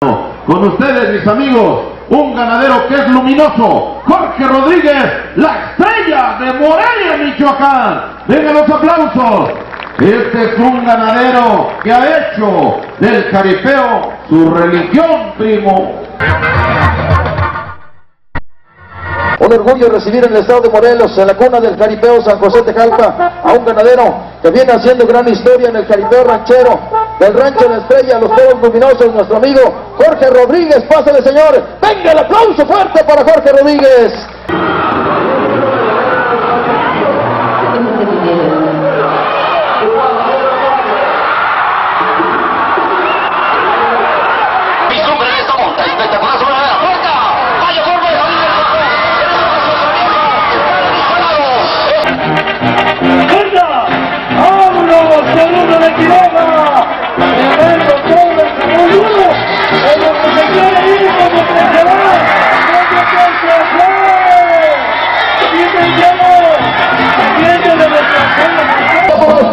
Con ustedes, mis amigos, un ganadero que es luminoso, Jorge Rodríguez, la estrella de Morelia, Michoacán. Vengan los aplausos. Este es un ganadero que ha hecho del caripeo su religión, primo. Un orgullo recibir en el estado de Morelos, en la cuna del caripeo San José de Jalpa, a un ganadero que viene haciendo gran historia en el caripeo ranchero, del rancho La Estrella, los juegos luminosos, nuestro amigo Jorge Rodríguez. Pásale, señor. Venga el aplauso fuerte para Jorge Rodríguez.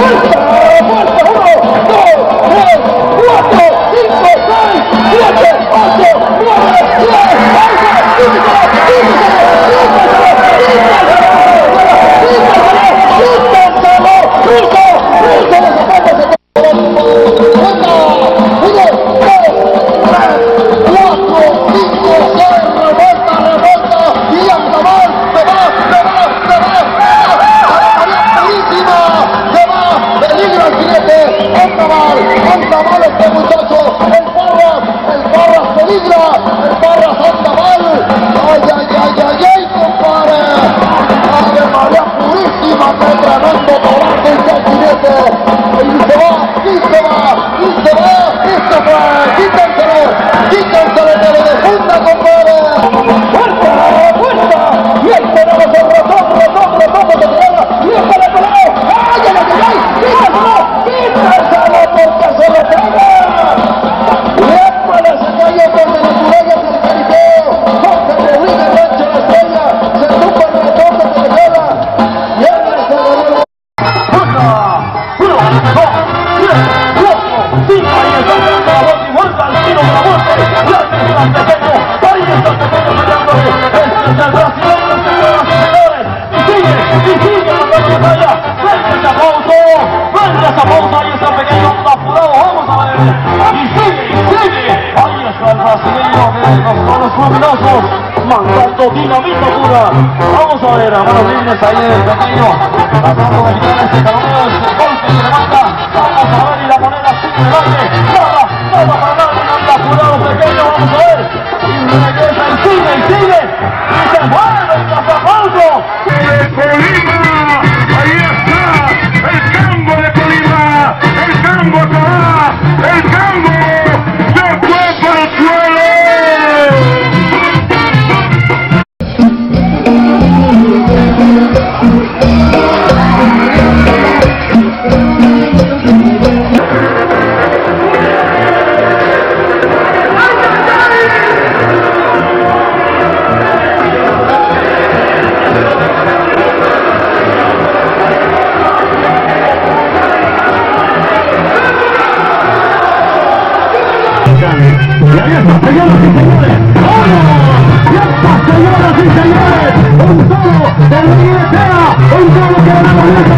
Oh, Mandando dinamita pura. Vamos a ver, a manos libres ahí el pequeño. Tratando de este cabrón, este golpe que levanta. Vamos a ver y la moneda sigue adelante. Nada, nada para anda apurado pequeño, vamos a ver. Y regresa y sigue y sigue. Y se mueve Señoras y señores. ¡Ya está, señoras y señores! ¡Un solo de Luis ¡Un solo que le da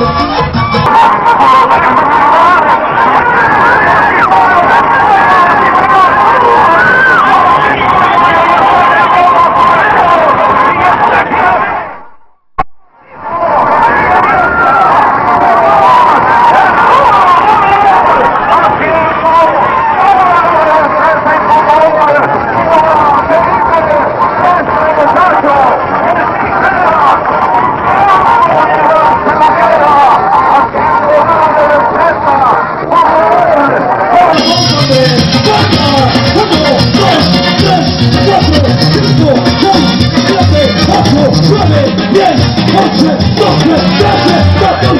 Música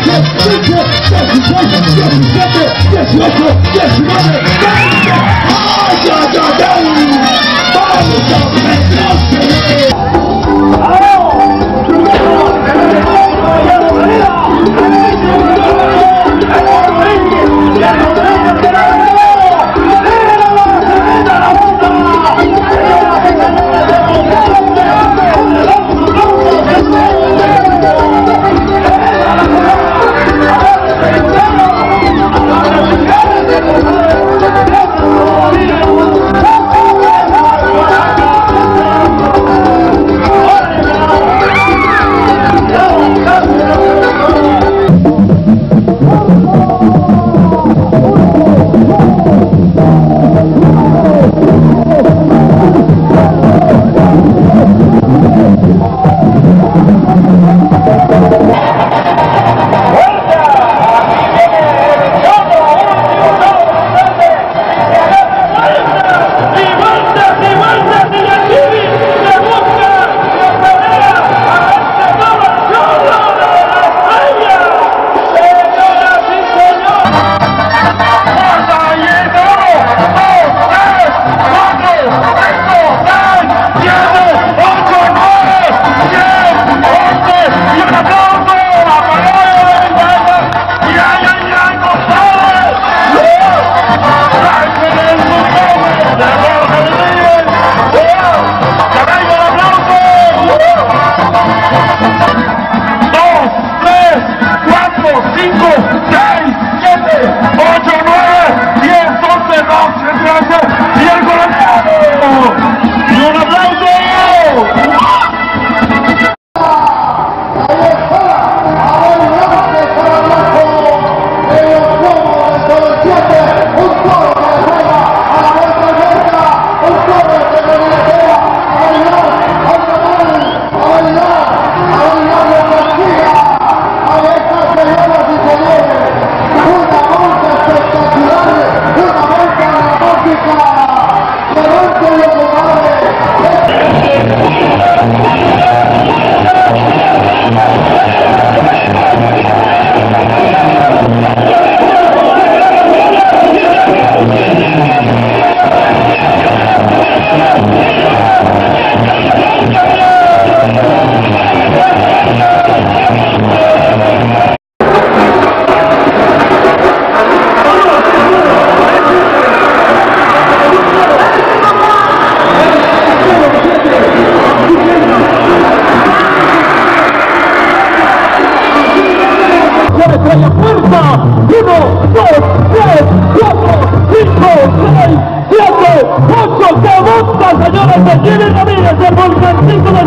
it, drink it, yes, you take it, yes, you get it, yes, you want it, yes, you want it, yes, you want it. Oh, God, God, yes, God, God, God, yes, God, God, God,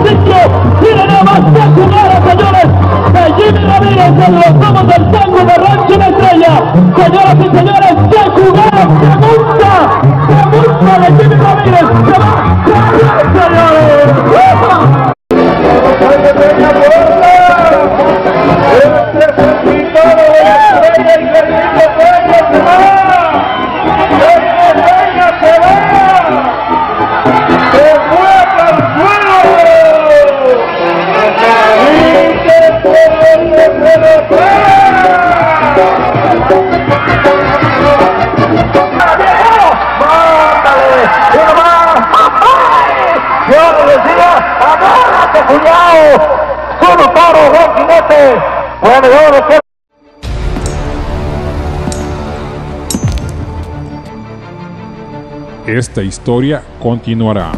De Sitio. Miren nada más que jugada, señores, de Jimmy Ramírez, de los domos del tango de Rancho La Estrella. Señoras y señores, que se monta de Jimmy Ramírez. Esta historia continuará.